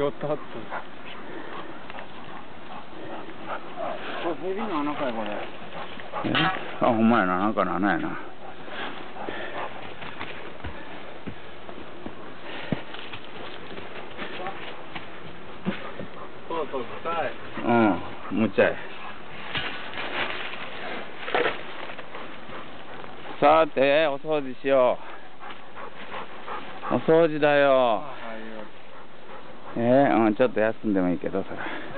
よったっと。これ、ヘビの穴かい、これ。え？あ、ほんまやな、なんかな、なんやな。そうそう、臭い。うん、むっちゃい。さて、お掃除しよう。お掃除だよ。えー、ちょっと休んでもいいけど、それ。